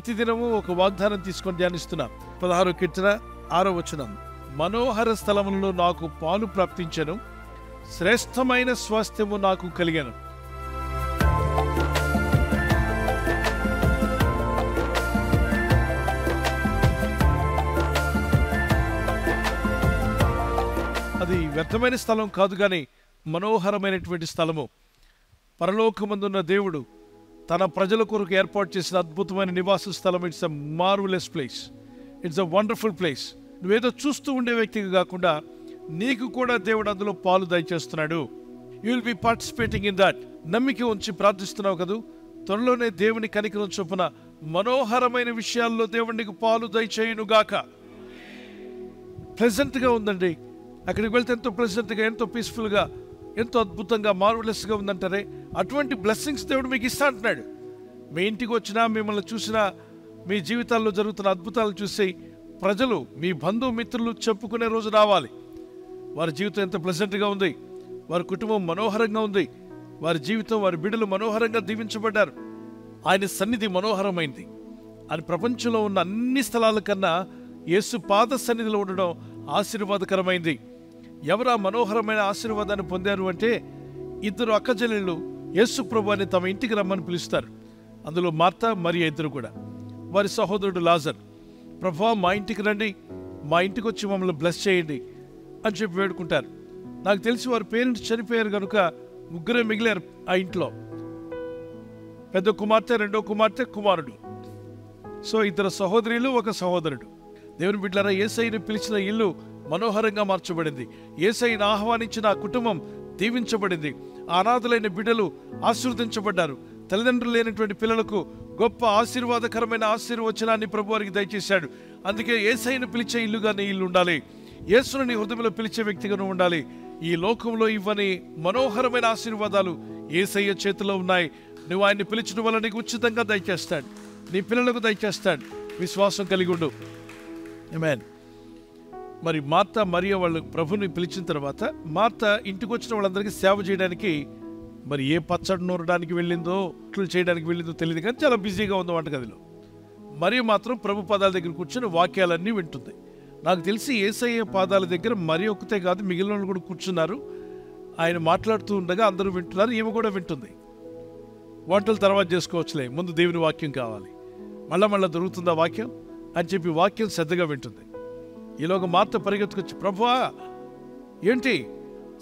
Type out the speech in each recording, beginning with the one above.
ప్రతిదినము ఒక వాగ్దానం తీసుకొని ధ్యానిస్తున్నాం. పదహారు కీర్తన ఆరో వచనం. మనోహర స్థలములలో నాకు పాలు ప్రాప్తించను. శ్రేష్టమైన స్వాస్థ్యము నాకు కలిగాను. అది వ్యర్థమైన స్థలం కాదు కానీ మనోహరమైనటువంటి స్థలము. పరలోకమందున్న దేవుడు తన ప్రజల కొరకు ఏర్పాటు చేసిన అద్భుతమైన నివాస స్థలం. It's a marvellous place it's a wonderful place నువ్వేదో చూస్తూ ఉండే వ్యక్తిగా కాకుండా నీకు కూడా దేవుడు అందులో పాలు దయచేస్తున్నాడు. You will be participating in that నమ్మిక ఉంచి ప్రార్థిస్తున్నావు కదూ. త్వరలోనే దేవుని కనికరం చొప్పున మనోహరమైన విషయాల్లో దేవునికి పాలు దయచేయునుగాక ప్లెజెంట్గా ఉందండి. అక్కడికి వెళ్తే ఎంతో ప్లెజెంట్గా ఎంతో పీస్ఫుల్గా ఎంతో అద్భుతంగా మార్వలెస్గా ఉందంటారే? అటువంటి బ్లెస్సింగ్స్ దేవుడు మీకు ఇస్తా అంటున్నాడు. మీ ఇంటికి వచ్చినా మిమ్మల్ని చూసినా మీ జీవితాల్లో జరుగుతున్న అద్భుతాలు చూసి ప్రజలు మీ బంధుమిత్రులు చెప్పుకునే రోజు రావాలి. వారి జీవితం ఎంత ప్లెజెంట్గా ఉంది. వారి కుటుంబం మనోహరంగా ఉంది. వారి జీవితం వారి బిడ్డలు మనోహరంగా దీవించబడ్డారు. ఆయన సన్నిధి మనోహరమైంది. అని ప్రపంచంలో ఉన్న అన్ని స్థలాల కన్నా యేసు పాద సన్నిధిలో ఉండడం ఆశీర్వాదకరమైంది. ఎవరా ఆ మనోహరమైన ఆశీర్వాదాన్ని పొందారు అంటే ఇద్దరు అక్కజల్లు యేసు ప్రభుని తమ ఇంటికి రమ్మని పిలుస్తారు. అందులో మార్త మరియు ఇద్దరు కూడా. వారి సహోదరుడు లాజర్ ప్రభా మా ఇంటికి రండి. మా ఇంటికి వచ్చి మమ్మల్ని బ్లెస్ చేయండి అని చెప్పి వేడుకుంటారు. నాకు తెలిసి వారి పేరెంట్స్ చనిపోయారు కనుక ముగ్గురే మిగిలారు ఆ ఇంట్లో. పెద్ద కుమార్తె రెండో కుమార్తె కుమారుడు. సో ఇద్దరు సహోదరులు ఒక సహోదరుడు. దేవుని బిడ్డలారా ఏసైని పిలిచిన ఇల్లు మనోహరంగా మార్చబడింది. ఏసైని ఆహ్వానించిన ఆ కుటుంబం దీవించబడింది. అనాథలైన బిడ్డలు ఆశీర్వదించబడ్డారు. తల్లిదండ్రులు లేనటువంటి పిల్లలకు గొప్ప ఆశీర్వాదకరమైన ఆశీర్వచనాన్ని ప్రభు వారికి దయచేశాడు. అందుకే ఏసైను పిలిచే ఇల్లుగా నీ ఇల్లు ఉండాలి. యేసును నీ హృదయంలో పిలిచే వ్యక్తిగా నువ్వు ఉండాలి. ఈ లోకంలో ఇవ్వని మనోహరమైన ఆశీర్వాదాలు ఏసయ్య చేతిలో ఉన్నాయి. నువ్వు ఆయన్ని పిలిచడం వల్ల నీకు ఉచితంగా దయచేస్తాడు. నీ పిల్లలకు దయచేస్తాడు. విశ్వాసం కలిగి ఉండు. Amen. మరి మాత మరియ వాళ్ళు ప్రభుని పిలిచిన తర్వాత మాత ఇంటికి వచ్చిన వాళ్ళందరికీ సేవ చేయడానికి మరి ఏ పచ్చడి నూరడానికి వెళ్ళిందో ఇట్లు చేయడానికి వెళ్ళిందో తెలియదు కానీ చాలా బిజీగా ఉంది వంటగదిలో. మరియు మాత్రం ప్రభు పాదాల దగ్గర కూర్చొని వాక్యాలన్నీ వింటుంది. నాకు తెలిసి ఏసయ్య పాదాల దగ్గర మరి ఒక్కతే కాదు మిగిలిన వాళ్ళు కూడా కూర్చున్నారు. ఆయన మాట్లాడుతూ ఉండగా అందరూ వింటున్నారు ఈమె కూడా వింటుంది. వంటలు తర్వాత చేసుకోవచ్చులే ముందు దేవుని వాక్యం కావాలి. మళ్ళా మళ్ళీ దొరుకుతుందా వాక్యం? అని చెప్పి వాక్యం శ్రద్ధగా వింటుంది. ఈలోగా మాతో పరిగెత్తుకొచ్చి ప్రభువా ఏంటి?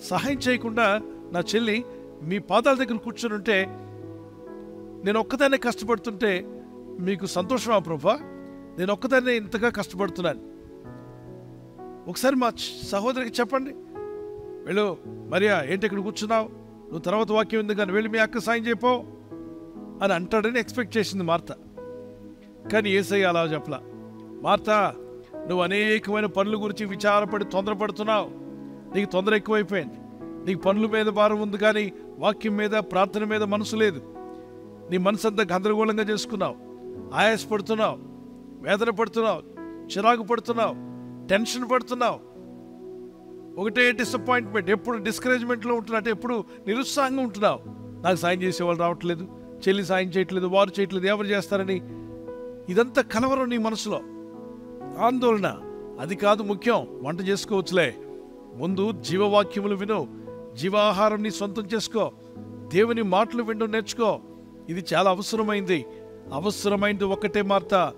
సహాయం చేయకుండా నా చెల్లి మీ పాదాల దగ్గర కూర్చొని ఉంటే నేను ఒక్కదాన్నే కష్టపడుతుంటే మీకు సంతోషమా ప్రభా నేను ఒక్కదాన్నే ఇంతగా కష్టపడుతున్నాను. ఒకసారి మా సహోదరికి చెప్పండి. వెళ్ళు మరియా ఏంటి ఇక్కడ కూర్చున్నావు? నువ్వు తర్వాత వాక్యం ఉంది కానీ వెళ్ళి మీ అక్క సాయం చేయపో అని అంటాడని ఎక్స్పెక్ట్ చేసింది మార్త. కానీ ఏసయ్య అలా చెప్పలా. మార్త నువ్వు అనేకమైన పనుల గురించి విచారపడి తొందరపడుతున్నావు. నీకు తొందర ఎక్కువైపోయింది. నీకు పనుల మీద భారం ఉంది కానీ వాక్యం మీద ప్రార్థన మీద మనసు లేదు. నీ మనసు అంతా గందరగోళంగా చేసుకున్నావు. ఆయాసపడుతున్నావు. వేదన పడుతున్నావు చిరాకు పడుతున్నావు టెన్షన్ పడుతున్నావు. ఒకటే డిసప్పాయింట్మెంట్. ఎప్పుడు డిస్కరేజ్మెంట్లో ఉంటున్నట్టు ఎప్పుడు నిరుత్సాహంగా ఉంటున్నావు. నాకు సాయం చేసేవాళ్ళు రావట్లేదు. చెల్లి సాయం చేయట్లేదు. వారు చేయట్లేదు. ఎవరు చేస్తారని. ఇదంతా కలవరం నీ మనసులో. ఆందోళన. అది కాదు ముఖ్యం. వంట చేసుకోవచ్చులే. ముందు జీవవాక్యములు విను. జీవాహారాన్ని సొంతం చేసుకో. దేవుని మాటలు వినడం నేర్చుకో. ఇది చాలా అవసరమైంది. అవసరమైంది ఒక్కటే మార్త.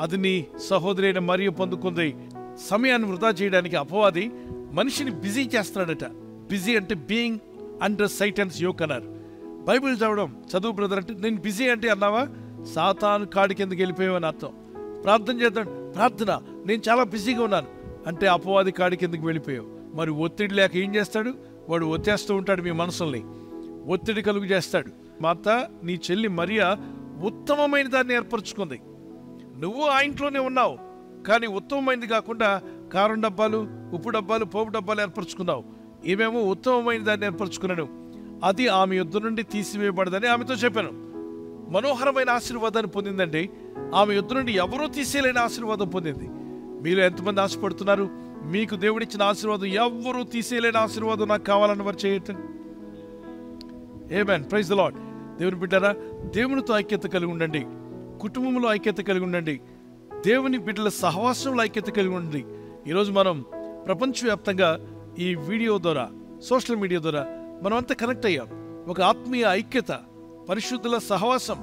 అది నీ సహోదరి అయిన మరియు పొందుకుంది. సమయాన్ని వృధా చేయడానికి అపవాది మనిషిని బిజీ చేస్తాడట బిజీ అంటే being under sight and yoke అన్నారు. బైబిల్ చదవడం చదువు బ్రదర్ అంటే నేను బిజీ అంటే అన్నావా? సాతాను కాడి కిందకి వెళ్ళిపోయావని అర్థం. ప్రార్థన చేద్దాం. ప్రార్థన నేను చాలా బిజీగా ఉన్నాను. అంటే అపవాది కాడి కిందకి వెళ్ళిపోయావు? మరి ఒత్తిడి లేక ఏం చేస్తాడు? వాడు ఒత్తేస్తూ ఉంటాడు మీ మనసుల్ని. ఒత్తిడి కలుగు చేస్తాడు. మాత నీ చెల్లి మరియా ఉత్తమమైన దాన్ని ఏర్పరచుకుంది. నువ్వు ఆ ఇంట్లోనే ఉన్నావు. కానీ ఉత్తమమైనది కాకుండా కారం డబ్బాలు ఉప్పు డబ్బాలు పోపు డబ్బాలు ఏర్పరచుకున్నావు. ఏమేమో ఉత్తమమైన దాన్ని ఏర్పరచుకున్నాను. అది ఆమె యుద్ధ నుండి తీసివేయబడదని ఆమెతో చెప్పాను. మనోహరమైన ఆశీర్వాదాన్ని పొందిందండి. ఆమె యుద్ధ నుండి ఎవరూ తీసేయలేని ఆశీర్వాదం పొందింది. మీరు ఎంతమంది ఆశపడుతున్నారు? మీకు దేవుడిచ్చిన ఆశీర్వాదం ఎవ్వరూ తీసేయలేని ఆశీర్వాదం నాకు కావాలని వారు చేయటం. ఏమేన్ ప్రైజ్ ద లాడ్ దేవుని బిడ్డారా దేవునితో ఐక్యత కలిగి ఉండండి. కుటుంబంలో ఐక్యత కలిగి ఉండండి. దేవుని బిడ్డల సహవాసంలో ఐక్యత కలిగి ఉండండి. ఈరోజు మనం ప్రపంచవ్యాప్తంగా ఈ వీడియో ద్వారా సోషల్ మీడియా ద్వారా మనం అంతా కనెక్ట్ అయ్యాం. ఒక ఆత్మీయ ఐక్యత పరిశుద్ధుల సహవాసం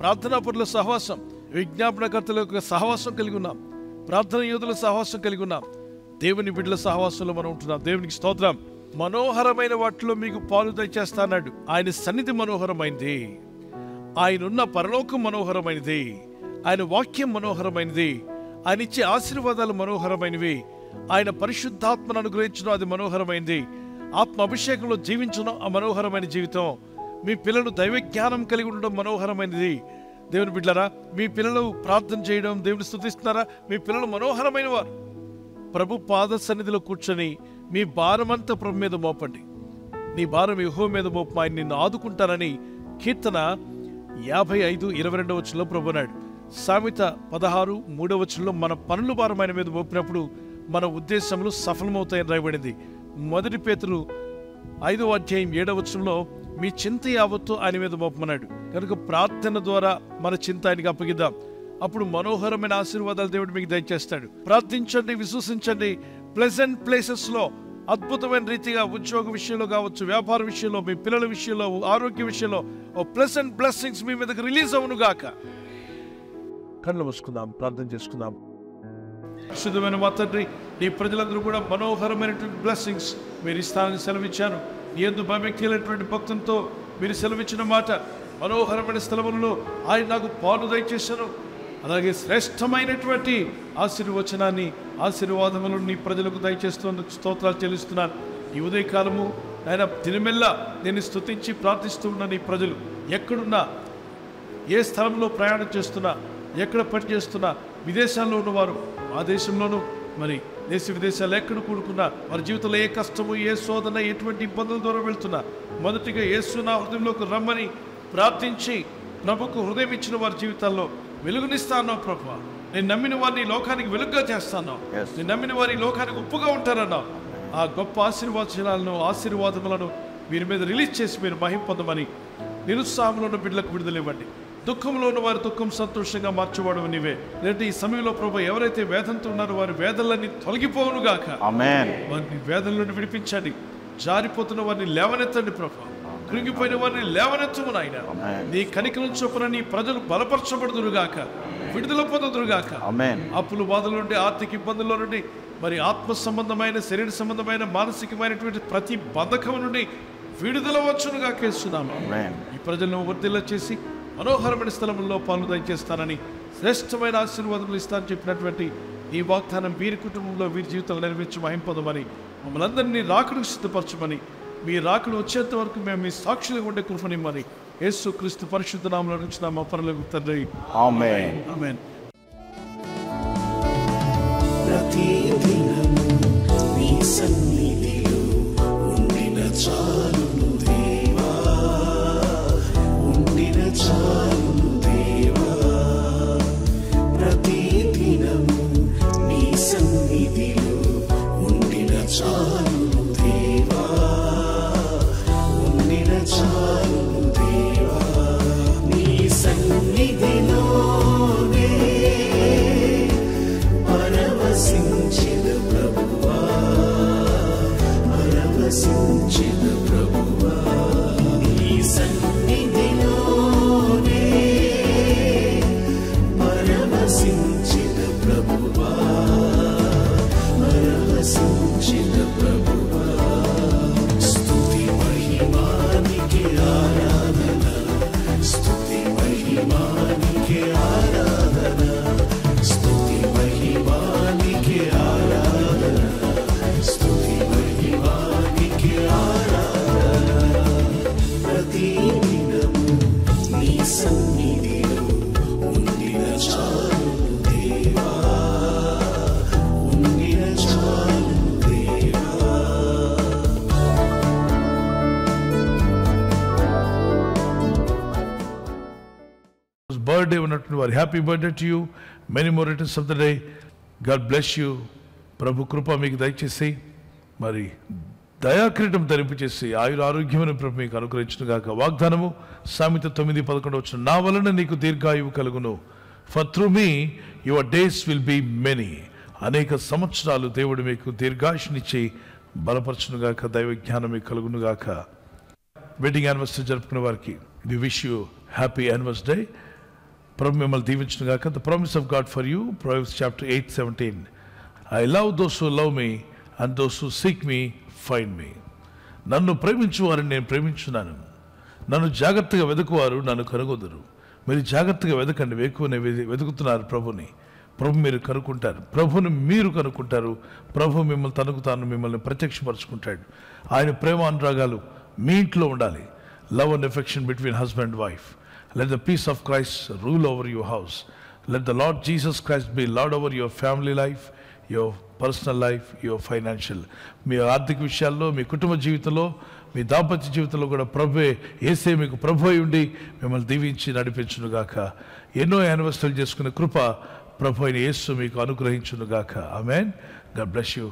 ప్రార్థనా పరుల సహవాసం విజ్ఞాపనకర్తల యొక్క సహవాసం కలిగి ఉన్నాం. ప్రార్థన యోధుల సహవాసం కలిగి ఉన్నాం. దేవుని బిడ్డల సహవాసంలో మనం ఉంటున్నాం. దేవునికి స్తోత్రం. మనోహరమైన వాటిలో మీకు పాలు దయచేస్తా ఆయన సన్నిధి మనోహరమైంది. ఆయన ఉన్న పరలోకం మనోహరమైనది. ఆయన వాక్యం మనోహరమైనది. ఆయన ఇచ్చే ఆశీర్వాదాలు మనోహరమైనవి. ఆయన పరిశుద్ధాత్మను అనుగ్రహించడం అది మనోహరమైనది ఆత్మ అభిషేకంలో జీవించడం ఆ మనోహరమైన జీవితం. మీ పిల్లలు దైవ జ్ఞానం కలిగి ఉండడం మనోహరమైనది. దేవుని బిడ్డారా మీ పిల్లలు ప్రార్థన చేయడం దేవుని స్థుతిస్తున్నారా మీ పిల్లలు మనోహరమైన వారు ప్రభు పాద సన్నిధిలో కూర్చొని మీ భారమంతా ప్రభు మీద మోపండి. నీ భారం యహో మీద మోపు ఆయన నిన్ను ఆదుకుంటానని కీర్తన యాభై ఐదు ఇరవై రెండవ వచ్చంలో ప్రభునాడు సామెత పదహారు మూడవ వచ్చంలో మన పనులు భారం ఆయన మీద మోపినప్పుడు మన ఉద్దేశములు సఫలమవుతాయని రాయబడింది. మొదటి పేతులు ఐదవ అధ్యాయం ఏడవ వచ్చంలో మీ చింత యావత్తు ఆయన మీద మోపమన్నాడు. కనుక ప్రార్థన ద్వారా మన చింత ఆయనకి అప్పగిద్దాం. అప్పుడు మనోహరమైన ఆశీర్వాదాలు దేవుడు మీకు దయచేస్తాడు. ప్రార్థించండి విశ్వసించండి. ప్లెజెంట్ ప్లేసెస్లో అద్భుతమైన రీతిగా ఉద్యోగ విషయంలో కావచ్చు వ్యాపార విషయంలో మీ పిల్లల విషయంలో ఆరోగ్య విషయంలో ఓ ప్లెజెంట్ బ్లెస్సింగ్స్ మీ మీదకి రిలీజ్ అవును గాక. కళ్ళు మూసుకుందాం ప్రార్థన చేసుకుందాం. శుద్ధమైన మా తండ్రి నీ ప్రజలందరూ కూడా మనోహరమైనటువంటి బ్లెస్సింగ్స్ మీరు ఇస్తానని సెలవిచ్చాను నీ ఎందు భయమెక్కినటువంటి భక్తంతో మీరు సెలవిచ్చిన మాట మనోహరమైన స్థలములలో ఆయన నాకు పాలు దయచేశాను అలాగే శ్రేష్టమైనటువంటి ఆశీర్వచనాన్ని ఆశీర్వాదములను నీ ప్రజలకు దయచేస్తున్నందుకు స్తోత్రాలు చెల్లిస్తున్నాను. ఈ ఉదయకాలము ఆయన దినమెల్లా నేను స్తుతించి ప్రార్థిస్తూ ఉన్న నీ ప్రజలు ఎక్కడున్నా ఏ స్థలంలో ప్రయాణం చేస్తున్నా ఎక్కడ పని చేస్తున్నా విదేశాల్లో ఉన్నవారు ఆ దేశంలోనూ మరి దేశ విదేశాలు ఎక్కడ కూడుకున్నా వారి జీవితంలో ఏ కష్టము ఏ శోధన ఎటువంటి ఇబ్బందుల ద్వారా వెళ్తున్నా మొదటిగా యేసు నా హృదయంలోకి రమ్మని ప్రార్థించి ప్రభుకు హృదయం ఇచ్చిన వారి జీవితాల్లో వెలుగునిస్తాను ప్రభు నేను నమ్మిన వారిని లోకానికి వెలుగుగా చేస్తాను. నేను నమ్మిన వారి లోకానికి ఉప్పుగా ఉంటారన్నా ఆ గొప్ప ఆశీర్వాదాలను ఆశీర్వాదములను వీరి మీద రిలీజ్ చేసి మీరు మహిం పొందమని నిరుత్సాహంలో ఉన్న బిడ్డలకు విడుదల ఇవ్వండి. దుఃఖంలో ఉన్న వారి దుఃఖం సంతోషంగా మార్చేవాడు నీవే. లేదంటే ఈ సమయంలో ప్రభు ఎవరైతే వేదంతో ఉన్నారో వారి వేదనలన్నీ తొలగిపోవును గాక. వారిని వేదన నుండి విడిపించండి. జారిపోతున్న వారిని లేవనెత్తండి ప్రభు. కృంగిపోయిన వారిని లేవనెత్తము నాయన. నీ కనికలం చొప్పున నీ ప్రజలు బలపరచబడుదురుగాక విడుదల పొందుదురుగాక. అప్పులు బాధల నుండి ఆర్థిక ఇబ్బందుల నుండి మరి ఆత్మ సంబంధమైన శరీర సంబంధమైన మానసికమైనటువంటి ప్రతి బంధకం నుండి విడుదల వచ్చునుగా కేస్తున్నాము Amen. ఈ ప్రజలను వర్ధిల్ల చేసి మనోహరమైన స్థలంలో పాలు దయచేస్తానని శ్రేష్టమైన ఆశీర్వాదములు ఇస్తానని చెప్పినటువంటి ఈ వాగ్దానం వీరి కుటుంబంలో వీరి జీవితంలో నెరవేర్చి మహింపదమని మమ్మల్ని అందరినీ రాకడు సిద్ధపరచమని మీ రాకడు వచ్చేంత వరకు మేము మీ సాక్షులుగా ఉండే కృపనిమ్మని యేసు క్రీస్తు పరిశుద్ధ నామంలో నుంచి నా పనులకు తండ్రి. ఆమెన్. నీ బర్త్డే ఉన్నటువంటి వారి happy birthday to you many more returns of the day God bless you ప్రభు కృప మీకు దయచేసి మరి దయాక్రీటం ధరింపు చేసి ఆయుర ఆరోగ్యమైన ప్రభు మీకు అనుగ్రహించిన గాక వాగ్దానము సామెత తొమ్మిది పదకొండు వచ్చిన నా వలన నీకు దీర్ఘాయువు కలుగును for through me your days will be many అనేక సంవత్సరాలు దేవుడు మీకు దీర్ఘాయుషనిచ్చి బలపరచునుగాక దైవ జ్ఞానం మీకు కలుగునుగాక వెడ్డింగ్ యానివర్సరీ జరుపుకునే వారికి we wish you happy anniversary ప్రభు మిమ్మల్ని దీవించిన గాక. The promise of God for you Proverbs chapter eight seventeen I love those love me and those who seek me find me నన్ను ప్రేమించు వారిని నేను ప్రేమించున్నాను. నన్ను జాగ్రత్తగా వెతుకువారు నన్ను కనుగొందరు. మీరు జాగ్రత్తగా వెతకండి ఎక్కువనే వెతుకుతున్నారు ప్రభుని. ప్రభు మీరు కనుక్కుంటారు. ప్రభుని మీరు కనుక్కుంటారు. ప్రభు మిమ్మల్ని తనకు తాను మిమ్మల్ని ప్రత్యక్షపరచుకుంటాడు. ఆయన ప్రేమ అనురాగాలు మీ ఇంట్లో ఉండాలి. Love and affection between husband wife let the peace of Christ rule over your house let the Lord Jesus Christ be Lord over your family life your personal life your financial మీ ఆర్థిక విషయాల్లో మీ కుటుంబ జీవితంలో మీ దాంపత్య జీవితంలో కూడా ప్రభువే ఏసే మీకు ప్రభు ఉండి మిమ్మల్ని దీవించి నడిపించునుగాక. ఎన్నో యానివర్సరీలు చేసుకునే కృప ప్రభు అయిన యేసు మీకు అనుగ్రహించునుగాక. ఆమెన్. God bless you